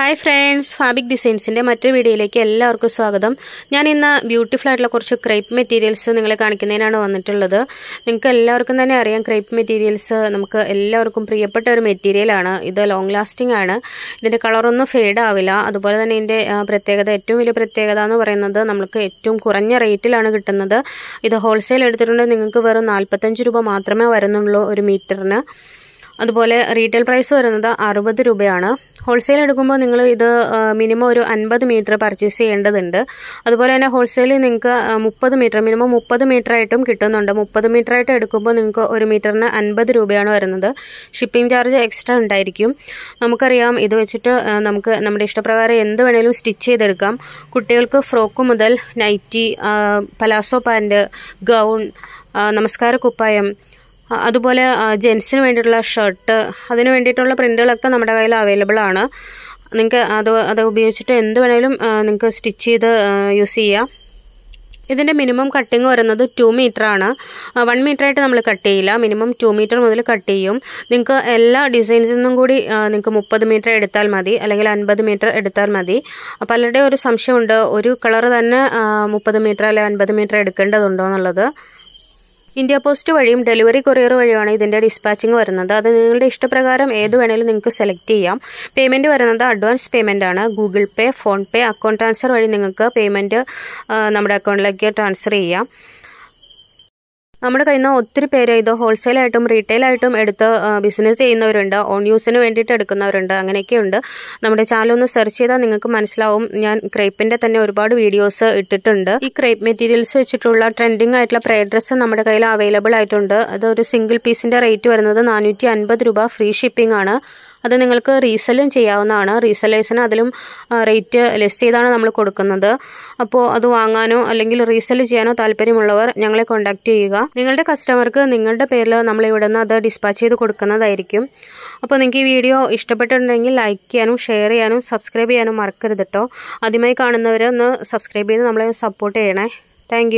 Hi friends ഫാബിക് ഡിസൈൻസിന്റെ മറ്റൊരു വീഡിയോയിലേക്ക് എല്ലാവർക്കും സ്വാഗതം. ഞാൻ ഇന്ന് ബ്യൂട്ടിഫുൾ ആയിട്ടുള്ള കുറച്ച് ക്രൈപ്പ് മെറ്റീരിയൽസ് നിങ്ങളെ കാണിക്കുന്നതിനാണ് വന്നിട്ടുള്ളത്. നിങ്ങൾക്ക് എല്ലാവർക്കും തന്നെ അറിയാം ക്രൈപ്പ് മെറ്റീരിയൽസ് നമുക്ക് എല്ലാവർക്കും പ്രിയപ്പെട്ട ഒരു മെറ്റീരിയലാണ് ഇത് ലോങ് ലാസ്റ്റിംഗ് ആണ്. ഇതിന്റെ കളറൊന്നും ഫെയ്ഡ് ആവില്ല. അതുപോലെ തന്നെ ഇതിന്റെ പ്രത്യേകത ഏറ്റവും വലിയ പ്രത്യേകത എന്ന് പറയുന്നത് നമുക്ക് ഏറ്റവും കുറഞ്ഞ റേറ്റിലാണ് കിട്ടുന്നത്. ഇത് ഹോൾസെയിൽ എടുത്തിട്ടുണ്ടെങ്കിൽ നിങ്ങൾക്ക് വെറും നാൽപ്പത്തഞ്ച് രൂപ മാത്രമേ വരുന്നുള്ളൂ ഒരു മീറ്ററിന് അതുപോലെ റീറ്റെയിൽ പ്രൈസ് വരുന്നത് അറുപത് രൂപയാണ്. ഹോൾസെയിൽ എടുക്കുമ്പോൾ നിങ്ങൾ ഇത് മിനിമം ഒരു അൻപത് മീറ്റർ പർച്ചേസ് ചെയ്യേണ്ടതുണ്ട്. അതുപോലെ തന്നെ ഹോൾസെയിൽ നിങ്ങൾക്ക് മുപ്പത് മീറ്റർ മിനിമം മുപ്പത് മീറ്റർ ആയിട്ടും കിട്ടുന്നുണ്ട്. മുപ്പത് മീറ്റർ ആയിട്ട് എടുക്കുമ്പോൾ നിങ്ങൾക്ക് ഒരു മീറ്ററിന് അൻപത് രൂപയാണ് വരുന്നത്. ഷിപ്പിംഗ് ചാർജ് എക്സ്ട്രാ ഉണ്ടായിരിക്കും. നമുക്കറിയാം ഇത് വെച്ചിട്ട് നമുക്ക് നമ്മുടെ ഇഷ്ടപ്രകാരം എന്ത് വേണേലും സ്റ്റിച്ച് ചെയ്തെടുക്കാം. കുട്ടികൾക്ക് ഫ്രോക്ക് മുതൽ നൈറ്റി പലാസോ പാന്റ് ഗൗൺ നമസ്കാര കുപ്പായം അതുപോലെ ജെൻസിന് വേണ്ടിയിട്ടുള്ള ഷർട്ട് അതിന് വേണ്ടിയിട്ടുള്ള പ്രിന്റുകളൊക്കെ നമ്മുടെ കയ്യിൽ അവൈലബിൾ ആണ്. നിങ്ങൾക്ക് അത് അത് ഉപയോഗിച്ചിട്ട് എന്ത് വേണേലും നിങ്ങൾക്ക് സ്റ്റിച്ച് ചെയ്ത് യൂസ് ചെയ്യാം. ഇതിന്റെ മിനിമം കട്ടിങ് വരുന്നത് ടു മീറ്റർ ആണ്. വൺ മീറ്റർ ആയിട്ട് നമ്മൾ കട്ട് ചെയ്യില്ല. മിനിമം ടു മീറ്റർ മുതൽ കട്ട് ചെയ്യും. നിങ്ങൾക്ക് എല്ലാ ഡിസൈൻസിൽ നിന്നും കൂടി നിങ്ങൾക്ക് മുപ്പത് മീറ്റർ എടുത്താൽ മതി. അല്ലെങ്കിൽ അൻപത് മീറ്റർ എടുത്താൽ മതി. പലരുടെയും ഒരു സംശയമുണ്ട്. ഒരു കളർ തന്നെ മുപ്പത് മീറ്റർ അല്ലെങ്കിൽ അൻപത് മീറ്റർ എടുക്കേണ്ടതുണ്ടോ എന്നുള്ളത്. ഇന്ത്യ പോസ്റ്റ് വഴിയും ഡെലിവറി കൊറിയർ വഴിയുമാണ് ഇതിന്റെ ഡിസ്പാച്ചിങ് വരുന്നത്. അത് നിങ്ങളുടെ ഇഷ്ടപ്രകാരം ഏത് വേണേലും നിങ്ങൾക്ക് സെലക്ട് ചെയ്യാം. പേയ്മെന്റ് വരുന്നത് അഡ്വാൻസ് പേയ്മെന്റ് ആണ്. Google Pay PhonePe account transfer വഴി നിങ്ങൾക്ക് പേയ്മെന്റ് നമ്മുടെ അക്കൗണ്ടിലേക്ക് ട്രാൻസ്ഫർ ചെയ്യാം. നമ്മുടെ കയ്യിൽ നിന്ന് ഒത്തിരി പേര് ഇത് ഹോൾസെയിലായിട്ടും റീറ്റെയിലായിട്ടും എടുത്ത് ബിസിനസ് ചെയ്യുന്നവരുണ്ട്. ഓൺ യൂസിന് വേണ്ടിയിട്ട് എടുക്കുന്നവരുണ്ട്. അങ്ങനെയൊക്കെയുണ്ട് നമ്മുടെ ചാനൽ ഒന്ന് സെർച്ച് ചെയ്താൽ നിങ്ങൾക്ക് മനസ്സിലാവും. ഞാൻ ക്രേപ്പിന്റെ തന്നെ ഒരുപാട് വീഡിയോസ് ഇട്ടിട്ടുണ്ട്. ഈ ക്രേപ്പ് മെറ്റീരിയൽസ് വെച്ചിട്ടുള്ള ട്രെൻഡിങ് ആയിട്ടുള്ള പ്രേ ഡ്രസ്സ് നമ്മുടെ കയ്യിൽ അവൈലബിൾ ആയിട്ടുണ്ട്. അത് ഒരു സിംഗിൾ പീസിന്റെ റേറ്റ് വരുന്നത് നാനൂറ്റി രൂപ ഫ്രീ ഷിപ്പിംഗ് ആണ്. അത് നിങ്ങൾക്ക് റീസെല്ലും ചെയ്യാവുന്നതാണ്. റീസെല്ലേഴ്സിന് അതിലും റേറ്റ് ലെസ് ചെയ്താണ് നമ്മൾ കൊടുക്കുന്നത്. അപ്പോൾ അത് വാങ്ങാനോ അല്ലെങ്കിൽ റീസെൽ ചെയ്യാനോ താല്പര്യമുള്ളവർ ഞങ്ങളെ കോൺടാക്ട് ചെയ്യുക. നിങ്ങളുടെ കസ്റ്റമർക്ക് നിങ്ങളുടെ പേരിൽ നമ്മൾ ഇവിടെ നിന്ന് അത് ഡിസ്പാച്ച് ചെയ്ത് കൊടുക്കുന്നതായിരിക്കും. അപ്പോൾ നിങ്ങൾക്ക് ഈ വീഡിയോ ഇഷ്ടപ്പെട്ടിട്ടുണ്ടെങ്കിൽ ലൈക്ക് ചെയ്യാനും ഷെയർ ചെയ്യാനും സബ്സ്ക്രൈബ് ചെയ്യാനും മറക്കരുത് കേട്ടോ ആദ്യമായി കാണുന്നവരെ ഒന്ന് സബ്സ്ക്രൈബ് ചെയ്ത് നമ്മളെ സപ്പോർട്ട് ചെയ്യണേ. താങ്ക്